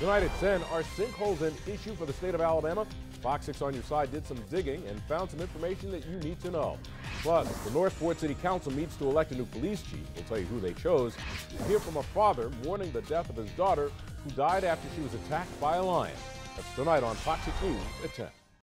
Tonight at 10, are sinkholes an issue for the state of Alabama? Fox 6 on your side did some digging and found some information that you need to know. Plus, the Northport City Council meets to elect a new police chief. We'll tell you who they chose. We'll hear from a father mourning the death of his daughter who died after she was attacked by a lion. That's tonight on Fox 6 News at 10.